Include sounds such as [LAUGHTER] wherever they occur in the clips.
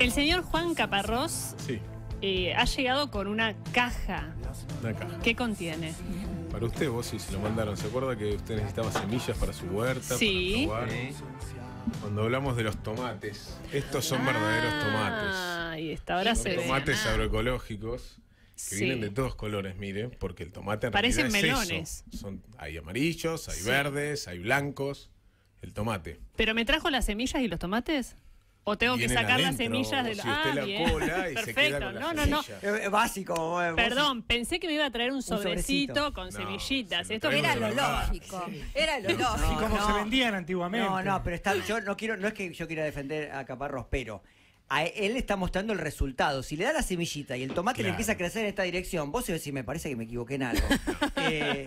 El señor Juan Caparrós Sí, eh, ha llegado con una caja. una caja. ¿Qué contiene? Para usted, vos sí se lo mandaron. ¿Se acuerda que usted necesitaba semillas para su huerta? Sí. para? Cuando hablamos de los tomates, estos son verdaderos tomates. Ah, y esta ahora Son se ve. tomates agroecológicos que Sí. vienen de todos colores, mire, porque el tomate en Parecen realidad es melones. eso. Son, hay amarillos, hay Sí. verdes, hay blancos. El tomate. ¿Pero me trajo las semillas y los tomates? ¿O tengo que sacar las semillas de si la usted la bien. cola y se Perfecto. queda con las no, no, no. Eh, Básico. vos- Perdón, pensé que me iba a traer un sobrecito. sobrecito con No, semillitas. Esto era lo lógico. Era lo No, lógico. como no. se vendían antiguamente. No, no, pero está, yo no quiero, no es que yo quiera defender a Caparrós, pero a él le está mostrando el resultado. Si le da la semillita y el tomate le empieza a crecer en esta dirección, vos si me parece que me equivoqué en algo. [LAUGHS] Eh,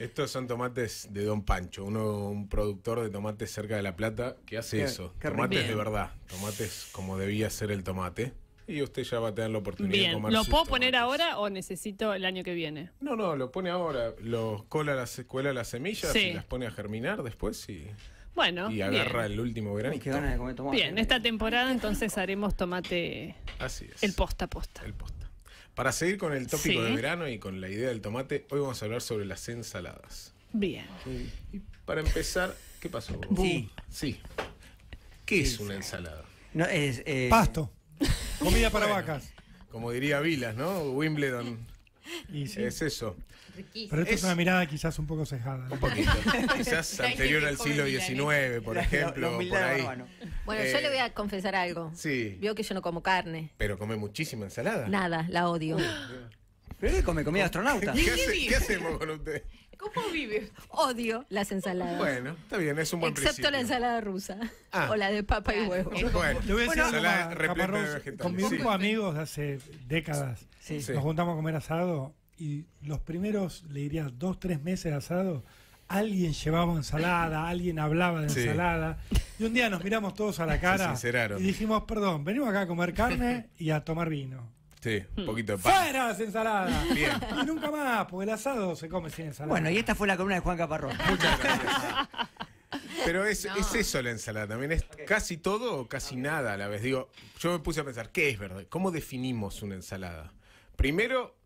Estos son tomates de Don Pancho, uno, un productor de tomates cerca de La Plata que hace Qué- eso. qué tomates de verdad, tomates como debía ser el tomate. Y usted ya va a tener la oportunidad de Bien, comer ¿lo sus puedo poner ahora o necesito el año que viene? No, no, lo pone ahora. Lo cola las, cuela las semillas Sí. y las pone a germinar después y, Bueno, y agarra bien. el último uy, granito. qué ganas de comer tomate. Bien, esta temporada entonces haremos tomate Así es. el posta a posta. El posta. Para seguir con el tópico Sí. de verano y con la idea del tomate, hoy vamos a hablar sobre las ensaladas. Bien. Y para empezar, ¿qué pasó? Sí. Sí. ¿Qué es una ensalada? No, es, eh, Pasto. [LAUGHS] Comida para Bueno. vacas. Como diría Vilas, ¿no? Wimbledon Y sí. es eso. Pero esto es- es una mirada quizás un poco cejada. ¿no? Un poquito. Quizás [LAUGHS] anterior al siglo XIX, por la- ejemplo, por ahí. Bueno, yo Eh, le voy a confesar algo. Sí. Vio que yo no como carne. Pero come muchísima ensalada. Nada, la odio. Pero él come comida astronauta. ¿Qué, hace- qué hacemos con usted? ¿Cómo vive? Odio las ensaladas. Bueno, está bien, es un buen Excepto principio. la ensalada rusa. Ah. O la de papa y huevo. Bueno, Le voy a decir algo ensalada repleta de vegetales. Con mi Sí. grupo de amigos de hace décadas Sí. Sí. nos juntamos a comer asado y los primeros, le diría, dos, tres meses de asado, alguien llevaba ensalada, alguien hablaba de Sí. ensalada. Y un día nos miramos todos a la cara y dijimos, perdón, venimos acá a comer carne y a tomar vino. Sí, un poquito de pan. ¡Fuera las ensaladas! Bien. Y nunca más, porque el asado se come sin ensalada. Bueno, y esta fue la columna de Juan Caparrós. Muchas gracias. Pero es, es eso la ensalada también, es casi todo o casi nada a la vez. Digo, yo me puse a pensar, ¿qué es verdad? ¿Cómo definimos una ensalada? Primero,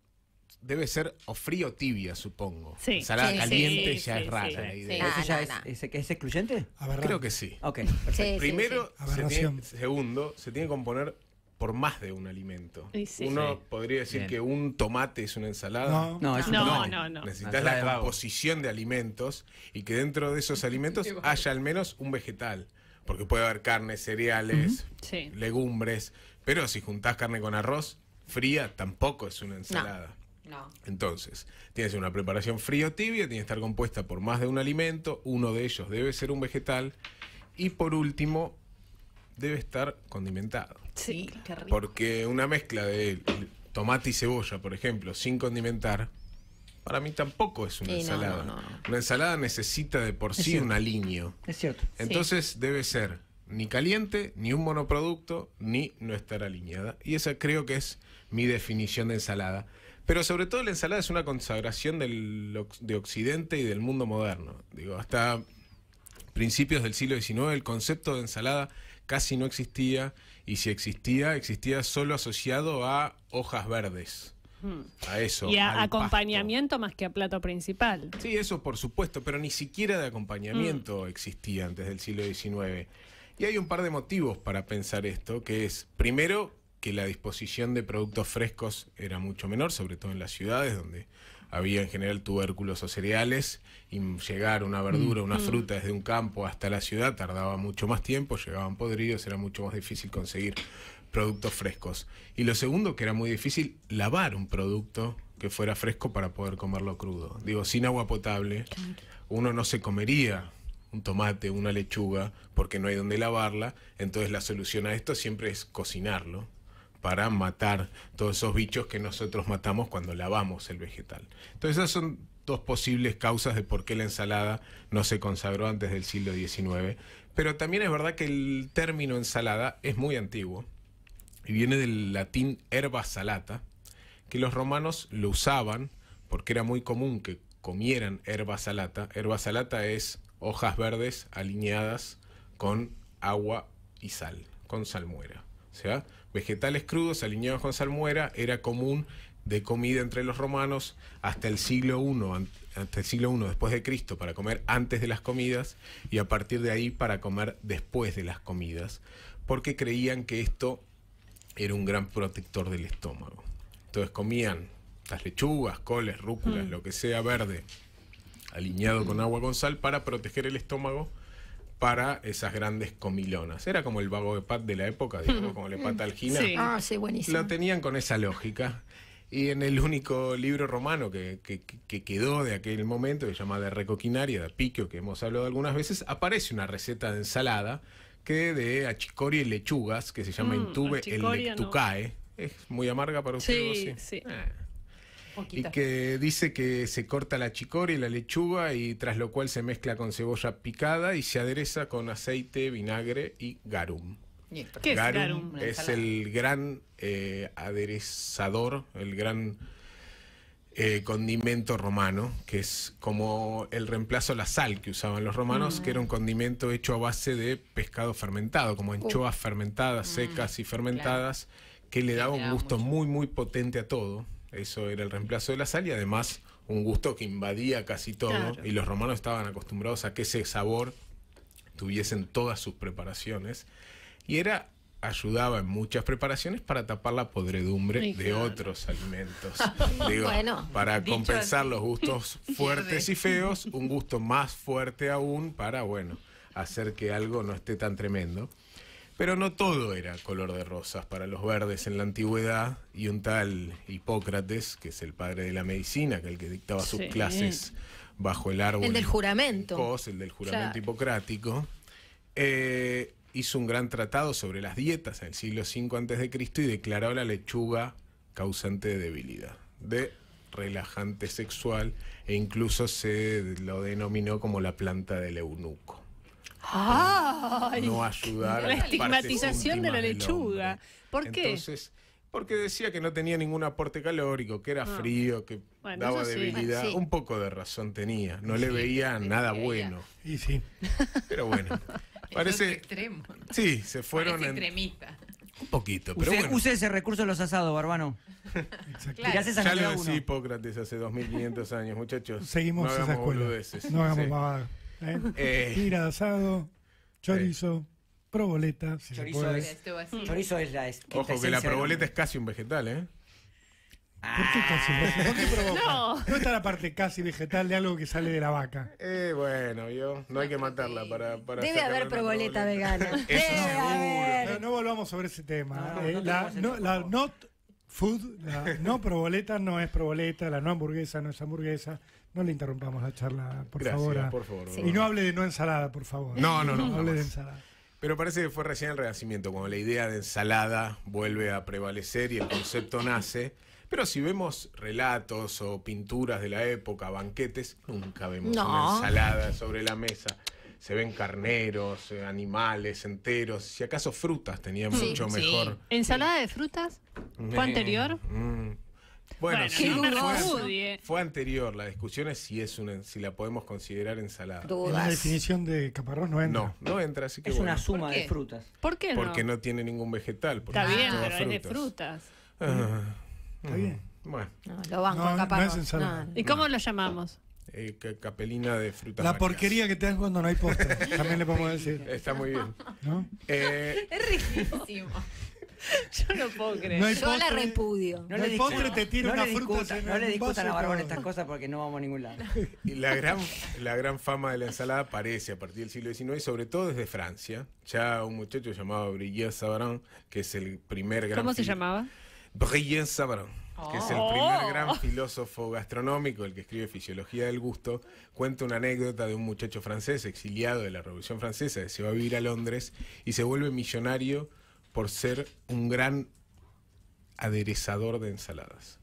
debe ser o frío o tibia, supongo. Sí. Ensalada Sí, caliente sí, ya sí, es rara sí. la idea. Ah, ¿Eso ya no, es, no. es- es excluyente? Creo que sí. Ok, Sí, perfecto. sí, Primero, sí. se Aberración. tiene- segundo, se tiene que componer por más de un alimento. Sí. Uno Sí. podría decir Bien. que un tomate es una ensalada. No. No, es un No, tomate. no, no. Necesitas la composición de alimentos y que dentro de esos [LAUGHS] alimentos haya al menos un vegetal. Porque puede haber carne, cereales, Sí. legumbres. Pero si juntás carne con arroz, fría tampoco es una ensalada. No. Entonces, tienes una preparación frío tibia, tiene que estar compuesta por más de un alimento, uno de ellos debe ser un vegetal y por último debe estar condimentado. Sí. Qué rico. Porque una mezcla de tomate y cebolla, por ejemplo, sin condimentar, para mí tampoco es una ensalada. no, no, no. Una ensalada necesita de por sí un aliño. Es cierto. Entonces debe ser ni caliente, ni un monoproducto, ni no estar alineada. Y esa creo que es mi definición de ensalada. Pero sobre todo la ensalada es una consagración del, de Occidente y del mundo moderno. Digo, hasta principios del siglo XIX el concepto de ensalada casi no existía y si existía, existía solo asociado a hojas verdes. A eso. Hmm. Y a pasto. acompañamiento más que a plato principal. Sí, eso por supuesto, pero ni siquiera de acompañamiento existía antes del siglo XIX. Y hay un par de motivos para pensar esto, que es, primero, que la disposición de productos frescos era mucho menor, sobre todo en las ciudades, donde había en general tubérculos o cereales, y llegar una verdura, una fruta desde un campo hasta la ciudad tardaba mucho más tiempo, llegaban podridos, era mucho más difícil conseguir productos frescos. Y lo segundo, que era muy difícil lavar un producto que fuera fresco para poder comerlo crudo. Digo, sin agua potable, uno no se comería un tomate, una lechuga, porque no hay donde lavarla. Entonces la solución a esto siempre es cocinarlo para matar todos esos bichos que nosotros matamos cuando lavamos el vegetal. Entonces esas son dos posibles causas de por qué la ensalada no se consagró antes del siglo XIX. Pero también es verdad que el término ensalada es muy antiguo y viene del latín herba salata, que los romanos lo usaban porque era muy común que comieran herba salata. Herba salata es hojas verdes alineadas con agua y sal, con salmuera. O sea, vegetales crudos aliñados con salmuera era común de comida entre los romanos hasta el siglo I, hasta el siglo I después de Cristo para comer antes de las comidas y a partir de ahí para comer después de las comidas, porque creían que esto era un gran protector del estómago. Entonces comían las lechugas, coles, rúculas, lo que sea verde, aliñado con agua con sal para proteger el estómago para esas grandes comilonas. Era como el vago de pat de la época, digamos, como la pata algina. Sí. Ah, sí, buenísimo. Lo tenían con esa lógica. Y en el único libro romano que, que- que quedó de aquel momento, que se llama De Recoquinaria, de Piquio, que hemos hablado algunas veces, aparece una receta de ensalada que de achicoria y lechugas, que se llama Mm, Intube el no. lectucae. Es muy amarga para usted. Sí, sí. Eh. Y que dice que se corta la chicoria y la lechuga y tras lo cual se mezcla con cebolla picada y se adereza con aceite, vinagre y garum. ¿Qué es garum? Es el gran eh, aderezador, el gran eh, condimento romano, que es como el reemplazo a la sal que usaban los romanos, que era un condimento hecho a base de pescado fermentado, como anchoas fermentadas, secas y fermentadas, que le daba un gusto mucho. muy, muy potente a todo. Eso era el reemplazo de la sal y además un gusto que invadía casi todo. Claro. Y los romanos estaban acostumbrados a que ese sabor tuviesen todas sus preparaciones. Y era ayudaba en muchas preparaciones para tapar la podredumbre de claro. otros alimentos. [LAUGHS] Digo, Bueno, para compensar así, los gustos [LAUGHS] fuertes y feos, un gusto más fuerte aún para, bueno, hacer que algo no esté tan tremendo. Pero no todo era color de rosas para los verdes en la antigüedad y un tal Hipócrates, que es el padre de la medicina, que el que dictaba sus Sí. clases bajo el árbol. El del juramento. Cos, el del juramento Claro. hipocrático, eh, hizo un gran tratado sobre las dietas en el siglo V antes de Cristo y declaró la lechuga causante de debilidad, de relajante sexual e incluso se lo denominó como la planta del eunuco. ¡Ay! No ayudar a La estigmatización de la lechuga. ¿Por qué? Entonces, porque decía que no tenía ningún aporte calórico, que era Ah. frío, que Bueno, daba debilidad. Bueno, sí. Un poco de razón tenía. No le veía nada veía. bueno. Y sí. Pero bueno, [LAUGHS] parece. extremo. Sí, se fueron en extremista. un poquito, pero Use, bueno. use ese recurso en los asados, Barbano. Exacto. Ya lo decía Hipócrates hace 2500 años, muchachos. Seguimos no esa escuela. boludeces. No hagamos Sí. ¿Eh? Eh. Tira de asado, chorizo, proboleta, si Chorizo se puede. es- Esto así. Chorizo es la es- Ojo que la proboleta es casi un vegetal, ¿eh? ¿Por qué casi? ¿Por qué provoca? No. No está la parte casi vegetal de algo que sale de la vaca. Eh, bueno, yo no hay que matarla para, para Debe haber proboleta vegana. Eso Debe seguro. haber. No, no volvamos sobre ese tema. No, Eh, no la, la not food, la no proboleta no es proboleta, la no hamburguesa no es hamburguesa. No le interrumpamos la charla, por Gracias, favor. a- por favor. Y no hable de no ensalada, por favor. No, no, no, hable de ensalada. Pero parece que fue recién el Renacimiento, cuando la idea de ensalada vuelve a prevalecer y el concepto nace. Pero si vemos relatos o pinturas de la época, banquetes, nunca vemos No. una ensalada sobre la mesa. Se ven carneros, eh, animales enteros, si acaso frutas tenían Sí, mucho sí. mejor. ¿Ensalada de frutas? ¿Fue anterior? Mm. Bueno, Bueno, sí, no fue, fue anterior. La discusión es si es una, si la podemos considerar ensalada. En la definición de caparrós no entra. No, no entra, así que Es bueno, una suma ¿Por de frutas. ¿Por qué no? porque no tiene ningún vegetal. porque Está bien, es de frutas. Ah, Está mm, bien. Bueno, No, lo banco, No, no caparro. es ensalada. No, ¿Y cómo lo llamamos? Eh, ca- capelina de frutas. La porquería que te dan cuando no hay postre. [LAUGHS] También le podemos decir. Está muy bien. ¿no? Eh, Es riquísimo. [LAUGHS] Yo no puedo creer. No Yo la repudio. No hay postre, te tira no una le fruta no le discutan a Barbón estas cosas porque no vamos a ningún lado. y la gran, la gran fama de la ensalada aparece a partir del siglo XIX, y sobre todo desde Francia. Ya un muchacho llamado Brigitte Savarin, que es el primer gran. ¿Cómo se llamaba? Brigitte Savarin, que es el Oh. primer gran filósofo gastronómico, el que escribe Fisiología del Gusto, cuenta una anécdota de un muchacho francés exiliado de la Revolución Francesa que se va a vivir a Londres y se vuelve millonario por ser un gran aderezador de ensaladas.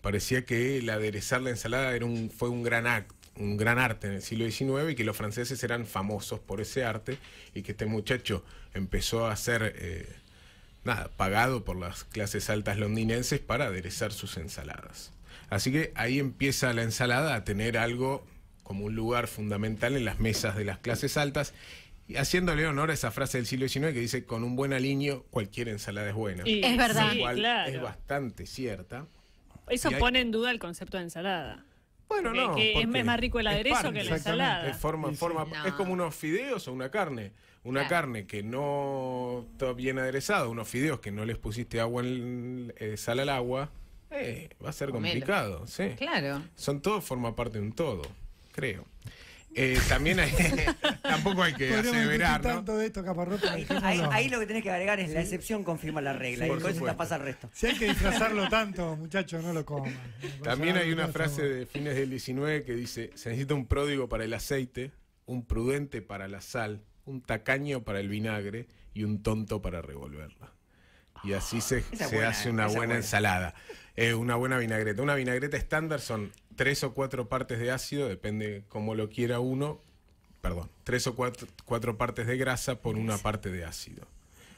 Parecía que el aderezar la ensalada era un, fue un gran acto un gran arte en el siglo XIX y que los franceses eran famosos por ese arte y que este muchacho empezó a ser eh, nada, pagado por las clases altas londinenses para aderezar sus ensaladas. Así que ahí empieza la ensalada a tener algo como un lugar fundamental en las mesas de las clases altas Y haciéndole honor a esa frase del siglo XIX que dice, con un buen aliño, cualquier ensalada es buena. Y- Es verdad. sí, Lo cual claro. es bastante cierta. Eso y hay- pone en duda el concepto de ensalada. No. que es más rico el es aderezo que la ensalada. Es, forma, Sí, sí. forma, No. es como unos fideos o una carne. Una Claro. carne que no está bien aderezada, unos fideos que no les pusiste agua en, eh, sal al agua, eh, va a ser Comelo. complicado. Sí. Claro. Son todos, forma parte de un todo, creo. Eh, también hay, [LAUGHS] tampoco hay que aseverar, ¿no? tanto de esto, Caparrota. Ahí, ahí lo que tenés que agregar es la excepción confirma la regla. Sí, y con eso supuesto. pasa el resto. Si hay que disfrazarlo tanto, muchachos, no lo coman. También hay una frase de fines del 19 que dice, se necesita un pródigo para el aceite, un prudente para la sal, un tacaño para el vinagre y un tonto para revolverla. Y así se, es se buena, hace una buena. ensalada. Eh, una buena vinagreta. Una vinagreta estándar son tres o cuatro partes de ácido, depende cómo lo quiera uno. Perdón, tres o cuatro, cuatro partes de grasa por una parte de ácido.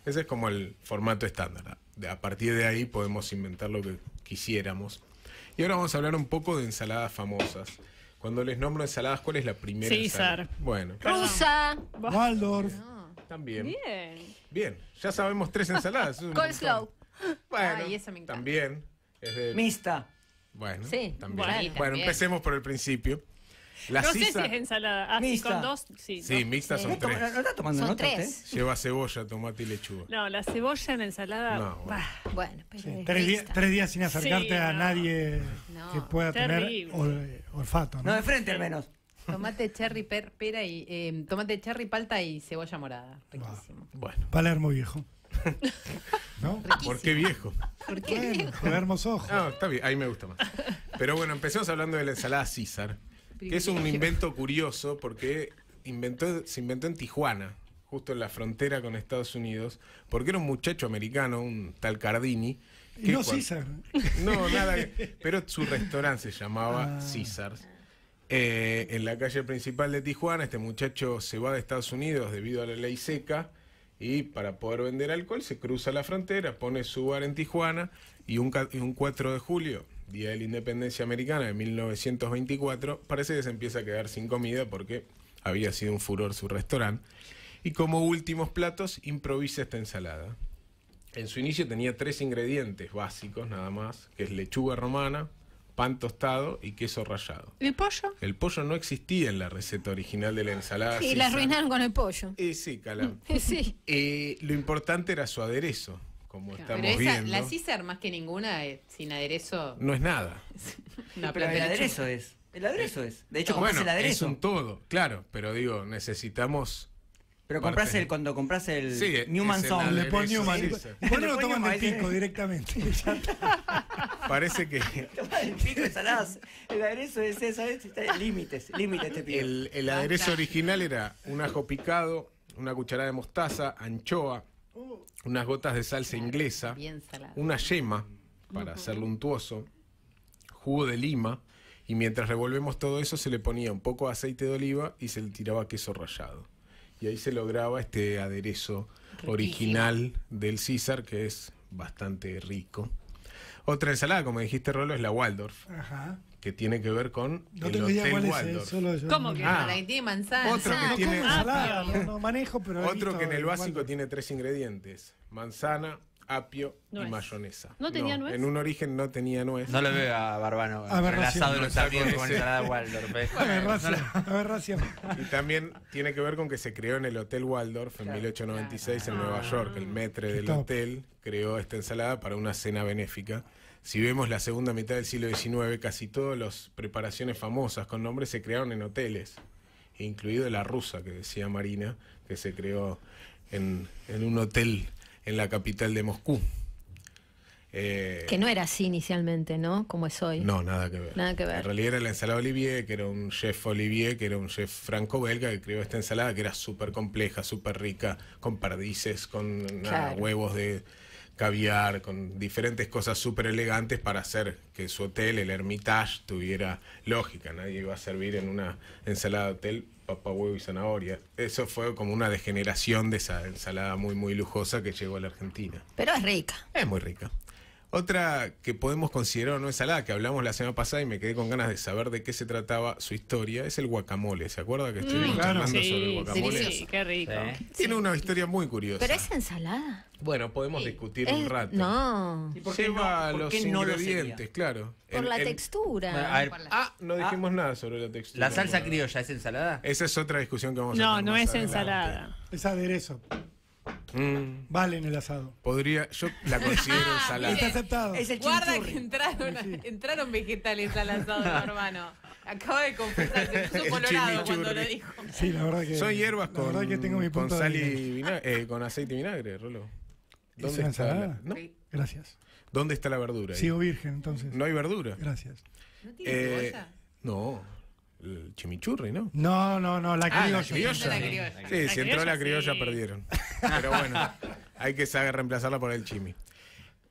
Ese es como el formato estándar. De- A partir de ahí podemos inventar lo que quisiéramos. Y ahora vamos a hablar un poco de ensaladas famosas. Cuando les nombro ensaladas, ¿cuál es la primera César. ensalada? Bueno, Rusa. Waldorf. también. Bien. Bien, ya sabemos tres ensaladas. Coleslaw. Bueno, Ay, esa me encanta. también. Es de- Mista. Bueno, Sí, también. bueno, empecemos por el principio. La no sé si es ensalada. Ah, sí, Mixta. con dos, sí. Sí, ¿no? mixtas Sí. son ¿No, toma- tres. no está tomando Son nota tres. usted? Lleva cebolla, tomate y lechuga. No, la cebolla en ensalada. No, bueno. bah, Bueno, pero Sí, tres, días, tres días sin acercarte Sí, a nadie No, que pueda terrible. tener ol- olfato. ¿no? No, de frente al menos. Tomate cherry, per- pera y eh, tomate cherry, palta y cebolla morada. Riquísimo. Bueno, Palermo viejo. [LAUGHS] ¿No? ¿por qué viejo? ¿Por qué? Bueno, Palermos ojos. No, está bien, ahí me gusta más. Pero bueno, empecemos hablando de la ensalada César, que es un invento curioso porque inventó, se inventó en Tijuana, justo en la frontera con Estados Unidos, porque era un muchacho americano, un tal Cardini. Y no cuan- César. No, nada, que- pero su restaurante se llamaba Ah. Caesars. Eh, en la calle principal de Tijuana, este muchacho se va de Estados Unidos debido a la ley seca y para poder vender alcohol se cruza la frontera, pone su bar en Tijuana y un, ca- y un 4 de julio, Día de la Independencia Americana de 1924, parece que se empieza a quedar sin comida porque había sido un furor su restaurante. Y como últimos platos improvisa esta ensalada. En su inicio tenía tres ingredientes básicos nada más, que es lechuga romana, pan tostado y queso rallado. ¿El pollo? El pollo no existía en la receta original de la ensalada. Sí, la arruinaron con el pollo. Y sí, Calam. [LAUGHS] Sí. Eh, lo importante era su aderezo, como estamos Pero esa, viendo. la César más que ninguna, eh, sin aderezo. No es nada. [LAUGHS] una Pero el de aderezo es. El aderezo es. De hecho, compras bueno, el es aderezo. un todo, claro, pero digo, necesitamos... Pero compras el, cuando compras el Sí, Newman es el Sound. Le pone aderezo, Newman. sí, ¿Por sí. qué no lo toman de pico eh. directamente? [LAUGHS] Parece que [LAUGHS] el aderezo es. Está- Límites, límites te pido. el, el aderezo original era un ajo picado, una cucharada de mostaza, anchoa, unas gotas de salsa inglesa, una yema para hacerlo untuoso, jugo de lima, y mientras revolvemos todo eso se le ponía un poco de aceite de oliva y se le tiraba queso rallado. Y ahí se lograba este aderezo original del César, que es bastante rico. Otra ensalada, como dijiste, Rolo, es la Waldorf, Ajá. que tiene que ver con No el Hotel cuál es, Waldorf. solo yo. ¿Cómo no- que? Ah. Que tiene manzana. Otro que No, tiene- como Ah, ensalada, no, no manejo, pero. Otro que en el básico Waldorf. tiene tres ingredientes: manzana, apio y Nuez. mayonesa. ¿No tenía nuez? En un origen no tenía nuez. No lo veo a Barbano entrelazado de los No, amigos con ensalada Waldorf. ¿eh? Aberración. Aberración. Y también tiene que ver con que se creó en el Hotel Waldorf en 1896 en Nueva York. El metre del top. hotel creó esta ensalada para una cena benéfica. Si vemos la segunda mitad del siglo XIX, casi todas las preparaciones famosas con nombres se crearon en hoteles, incluido la rusa que decía Marina, que se creó en, en un hotel en la capital de Moscú. Eh, Que no era así inicialmente, ¿no? Como es hoy. no, nada que ver. Nada que ver. En realidad era la ensalada Olivier, que era un chef Olivier, que era un chef franco-belga que creó esta ensalada que era súper compleja, súper rica, con perdices, con nada, huevos de caviar, con diferentes cosas súper elegantes para hacer que su hotel, el Hermitage, tuviera lógica. Nadie iba a servir en una ensalada de hotel papa, huevo y zanahoria. Eso fue como una degeneración de esa ensalada muy, muy lujosa que llegó a la Argentina. Pero es rica. Es muy rica. Otra que podemos considerar una ensalada, que hablamos la semana pasada y me quedé con ganas de saber de qué se trataba su historia, es el guacamole. ¿Se acuerda que estuvimos Mm, hablando sí, sobre el sí, guacamole? sí, qué rico. Sí. Tiene una historia muy curiosa. ¿Pero es ensalada? Bueno, podemos discutir Es- un rato. No, ¿Y por qué Lleva no, por los no ingredientes, claro. por la textura. A ver, Ah, no dijimos nada sobre la textura. ¿la salsa criolla es ensalada? Esa es otra discusión que vamos a No, tener no más es adelante. ensalada. Es aderezo. Mm, Vale en el asado. podría, yo la considero ensalada. Está aceptado. Es el Guarda que entraron, [LAUGHS] entraron vegetales al asado [LAUGHS] hermano. Acaba de confesar, se [LAUGHS] puso colorado cuando lo dijo. Sí, la verdad que. Son hierbas la con, verdad que tengo mi con sal y vinagre, eh, con aceite y vinagre, Rolo. ¿Es una está la? ¿no? Gracias. ¿Dónde está la verdura? ahí? Sigo virgen, entonces. No hay verdura. Gracias. ¿No tiene Eh, cebolla? no, el chimichurri, ¿no? No, no, no, la Ah, la criolla. criolla. La criolla. Sí, La si entró la criolla, sí. perdieron. [LAUGHS] Pero bueno, hay que saber reemplazarla por el chimi.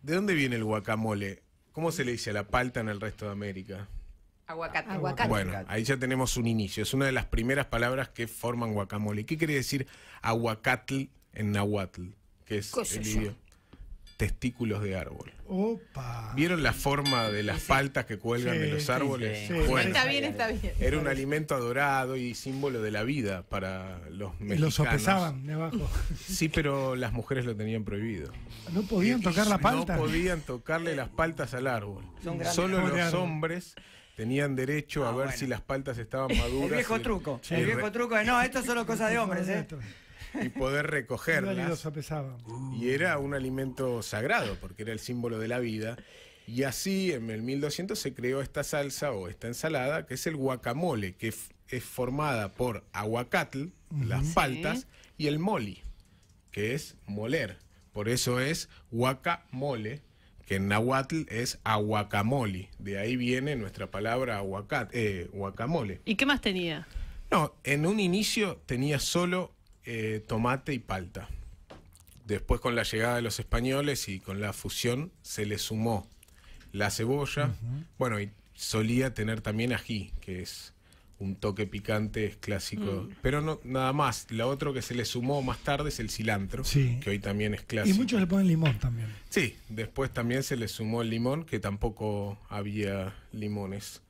¿De dónde viene el guacamole? ¿Cómo se le dice a la palta en el resto de América? Aguacate. Aguacate. Bueno, ahí ya tenemos un inicio. Es una de las primeras palabras que forman guacamole. ¿Qué quiere decir aguacatl en nahuatl? Que es ¿Qué sé el idioma. Testículos de árbol. Opa. ¿Vieron la forma de las paltas que cuelgan Sí, de los árboles? sí. Bueno, Está bien, está bien. era un alimento adorado y símbolo de la vida para los Y mexicanos. lo sopesaban de abajo. Sí, pero las mujeres lo tenían prohibido. No podían tocar la palta. No podían tocarle las paltas al árbol. Son grandes Solo los árbol. hombres tenían derecho a Ah, ver bueno. si las paltas estaban maduras. El viejo truco. El viejo truco de no, esto es solo cosa de hombres, ¿eh? Y poder recogerlas. Y era un alimento sagrado, porque era el símbolo de la vida. Y así, en el 1200, se creó esta salsa o esta ensalada, que es el guacamole, que es formada por aguacatl, las paltas, y el moli, que es moler. Por eso es guacamole, que en nahuatl es aguacamoli. De ahí viene nuestra palabra aguacat, eh, guacamole. ¿Y qué más tenía? No, en un inicio tenía solo eh, tomate y palta. Después con la llegada de los españoles y con la fusión se le sumó la cebolla. Bueno, y solía tener también ají, que es un toque picante, es clásico. Pero no nada más. Lo otro que se le sumó más tarde es el cilantro, Sí. que hoy también es Y clásico. muchos le ponen limón también. Sí, después también se le sumó el limón, que tampoco había limones.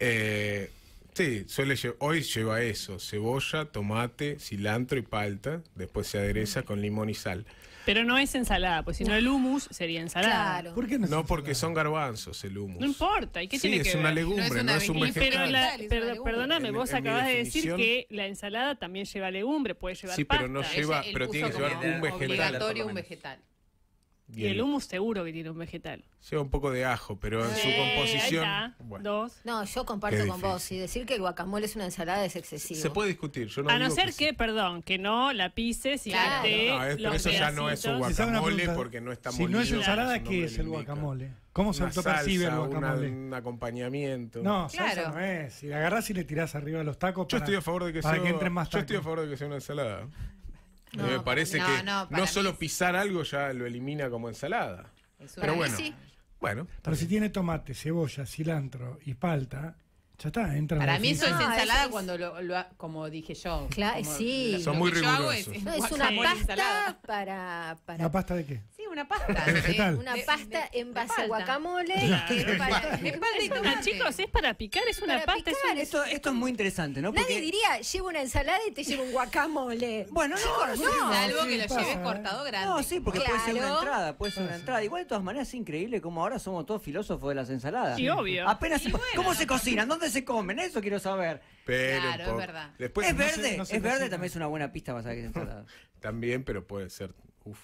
Eh, sí, suele lle- hoy lleva eso, cebolla, tomate, cilantro y palta, después se adereza con limón y sal. Pero no es ensalada, pues si no el hummus sería ensalada. Claro. ¿Por qué no? es No porque son garbanzos el humus. No importa, ¿y qué sí, tiene es que una ver? legumbre, No es no una es un vegetal. Pero la, Es una per- perdóname, En- vos en acabas de decir que la ensalada también lleva legumbre, puede llevar Sí, pasta. pero no lleva, pero tiene que llevar un vegetal. Obligatorio un vegetal. Y el hummus seguro que tiene un vegetal. Lleva un poco de ajo, pero en su Eh, composición. ahí está, bueno, Dos. No, yo comparto con vos. Y decir que el guacamole es una ensalada es excesivo. se puede discutir. Yo no a no ser que que, sí. perdón, que no la pises y Claro. que No, es- pero eso ya no es un guacamole porque no está Si no es molido, ensalada, su ¿qué es el guacamole? ¿Cómo se autopercibe el salsa, una- guacamole? un acompañamiento. No, salsa Claro. no es. Si la agarrás y le tirás arriba los tacos Yo para, estoy a favor de que para sea, que entren más yo estoy a tacos. favor de que sea una ensalada. No, me parece no, que no, solo pisar algo ya lo elimina como ensalada. Es Pero bueno, sí. bueno. Pero si tiene tomate, cebolla, cilantro y palta, ya está, entra en Para mí eso es ensalada es- cuando lo, lo ha- como dije yo. Claro, como sí. lo- Son lo muy rigurosos. es- No, es una pasta para, para ¿Una pasta de qué? Sí, una pasta. Vegetal. una De- pasta de- en de base a palta. guacamole. Claro. que para- De palta y tomate. chicos, es para picar, es una Para pasta, es picar, un- Esto, esto es muy interesante, ¿no? Nadie diría, llevo una ensalada y te llevo un guacamole. Bueno, no, no, no. Salvo sí, que lo pasa, lleves ¿eh? cortado grande. No, sí, porque puede ser una Claro. entrada, puede ser una entrada. Igual de todas maneras es increíble como ahora somos todos filósofos de las ensaladas. Sí, obvio. Apenas Y bueno, ¿Cómo se cocinan? ¿Dónde se comen? Eso quiero saber. Pero Claro, es verdad. Después es no sé- verde, no es verde también es una buena pista para saber que es ensalada. [LAUGHS] también, pero puede ser, uf,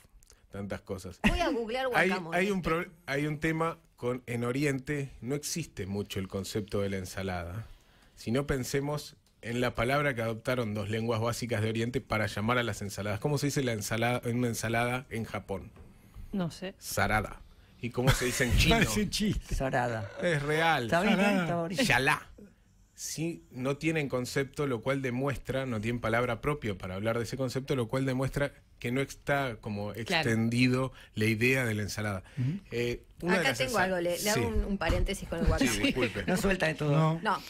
tantas cosas. Voy a googlear Hay, guacamole. hay un pro- hay un tema con en Oriente no existe mucho el concepto de la ensalada. Si no pensemos en la palabra que adoptaron dos lenguas básicas de Oriente para llamar a las ensaladas. ¿Cómo se dice la ensalada en una ensalada en Japón? No sé. Sarada. ¿Y cómo se dice en [LAUGHS] chino? Parece chiste. Sarada. es real. ¿Está bien? Salada. Está bonito. Yalá. Sí, no tienen concepto, lo cual demuestra, no tienen palabra propia para hablar de ese concepto, lo cual demuestra que no está como extendido la idea de la ensalada. Eh, Acá tengo algo, le, le hago Sí. un, un paréntesis con el Sí, guacamole. disculpe. No suelta de todo. No. No.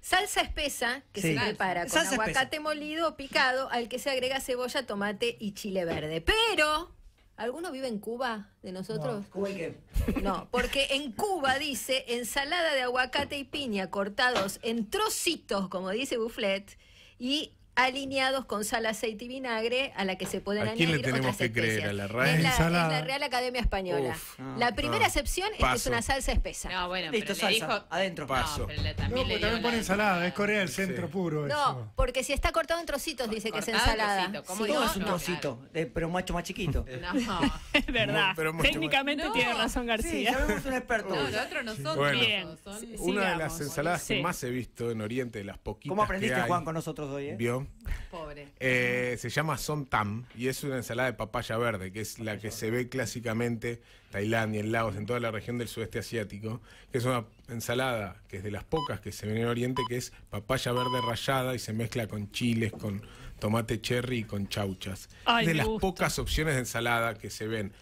Salsa espesa que Sí. se prepara con Salsa aguacate molido picado al que se agrega cebolla, tomate y chile verde. Pero ¿Alguno vive en Cuba de nosotros? ¿Cuba y qué? No, porque en Cuba dice ensalada de aguacate y piña cortados en trocitos, como dice Bufflet, y alineados con sal, aceite y vinagre, a la que se pueden ¿A quién le añadir tenemos otras que creer? especias. ¿A la? Es la, Ensalada. es la Real Academia Española. Uf, la primera no. excepción es que es una salsa espesa. No, bueno, Listo, pero le salsa. dijo. Adentro. Paso. No, pero le- también porque le también dio pone la- ensalada, es Corea del centro Claro. puro No, porque si está cortado en trocitos dice que es en ensalada. trocito, ¿cómo Sí. Todo no? es un trocito, de- pero macho más chiquito. [LAUGHS] No, [LAUGHS] Es verdad. Técnicamente tiene razón Sí, García. sabemos un experto. no, los otros no son Bueno. Bien. Sí. Una de las ensaladas Sí. que más he visto en Oriente, de las poquitas ¿Cómo aprendiste, Juan, con nosotros hoy? Eh? ¿Vio? Pobre. Eh, se llama Som Tam y es una ensalada de papaya verde, que es la que se ve clásicamente en Tailandia, en Laos, en toda la región del sudeste asiático, que es una ensalada que es de las pocas que se ven en Oriente, que es papaya verde rallada y se mezcla con chiles, con tomate cherry y con chauchas. Ay, de las gusta. pocas opciones de ensalada que se ven.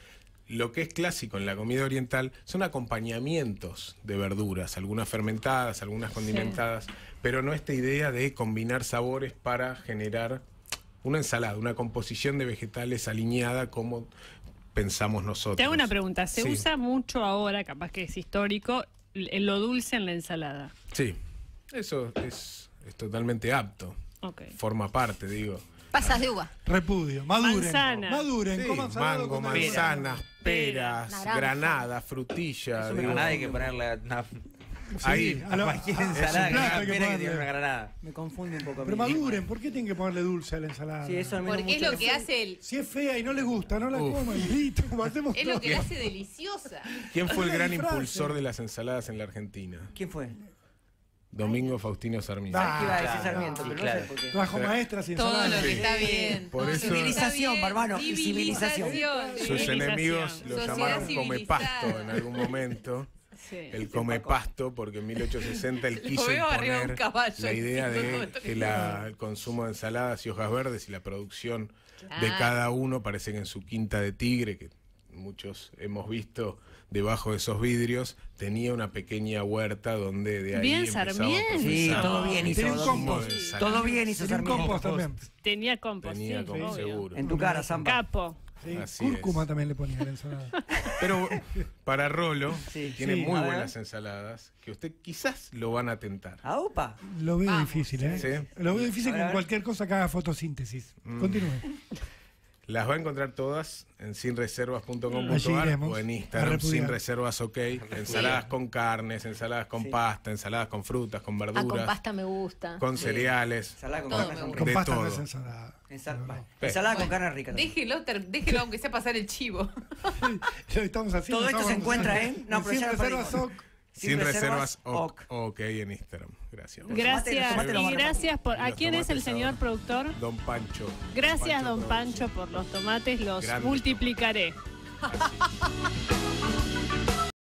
Lo que es clásico en la comida oriental son acompañamientos de verduras, algunas fermentadas, algunas condimentadas, pero no esta idea de combinar sabores para generar una ensalada, una composición de vegetales alineada como pensamos nosotros. Te hago una pregunta. ¿Se Sí. usa mucho ahora, capaz que es histórico, lo dulce en la ensalada? Sí, eso es, es totalmente apto. Forma parte, digo. Pasas de uva. Repudio, maduren. Manzana. Maduren, Sí, coman salado mango, manzanas, peras, Naranja. granada, frutilla. Eso me digo, Granada hay que ponerle una, ahí, a lo- cualquier [LAUGHS] ensalada es que que que tiene una granada. Me confunde un poco. Pero maduren, ¿por qué tienen que ponerle dulce a la ensalada? Sí, eso no Porque es lo que hace el. Si es fea y no les gusta, no la Uf. coman, listo, matemos Es lo que la hace deliciosa. ¿Quién fue el [LAUGHS] gran impulsor de las ensaladas en la Argentina? ¿Quién fue? Domingo Faustino Sarmiento. Ah, ¿Qué iba a decir claro. Sarmiento? Sí, pero claro. no sé por qué. Trabajo maestras y Todo ensaladas. lo que está bien. Por eso- Civilización, Barbano, y civilización. civilización. Sus Civilización. enemigos lo Sociedad llamaron come pasto en algún momento. Sí. El come pasto, porque en 1860 él [LAUGHS] quiso de imponer caballo la idea de que la- el consumo de ensaladas y hojas verdes y la producción de Claro. cada uno, parece que en su quinta de tigre, que muchos hemos visto debajo de esos vidrios, tenía una pequeña huerta donde de ahí Bien, Sarmiento. Sí, todo bien hizo. Tenía un compost. de. Todo bien hizo Tenía Sarmiento. compost también. Tenía compost. Tenía sí, como obvio. seguro. En tu cara, Samba. Capo. Sí, Así cúrcuma es. también le ponía a la ensalada. [LAUGHS] Pero para Rolo, Sí. tiene Sí. muy buenas ensaladas que usted quizás lo van a tentar. Ah, opa. Lo veo Vamos. difícil, ¿eh? Sí. Lo veo difícil con cualquier cosa que haga fotosíntesis. Mm. Continúe. [LAUGHS] Las va a encontrar todas en sinreservas.com.ar o en Instagram sin reservas ok. Ensaladas con carnes, ensaladas con Sí. pasta, ensaladas con frutas, con Ah, con verduras, pasta me gusta. con cereales. Ensalada con carne son. Con De pasta no es ensalada. Con carne rica. Déjelo, ter- déjelo aunque sea pasar el chivo. [LAUGHS] Lo estamos haciendo. Todo esto estamos se encuentra en- no, pero Sin ya Sin, reservas, ok, ok en Instagram. Gracias. Gracias. y gracias por. ¿A quién es el señor ahora. productor? Don Pancho. Gracias, don. Pancho, por los tomates. Los Grande. multiplicaré. [LAUGHS]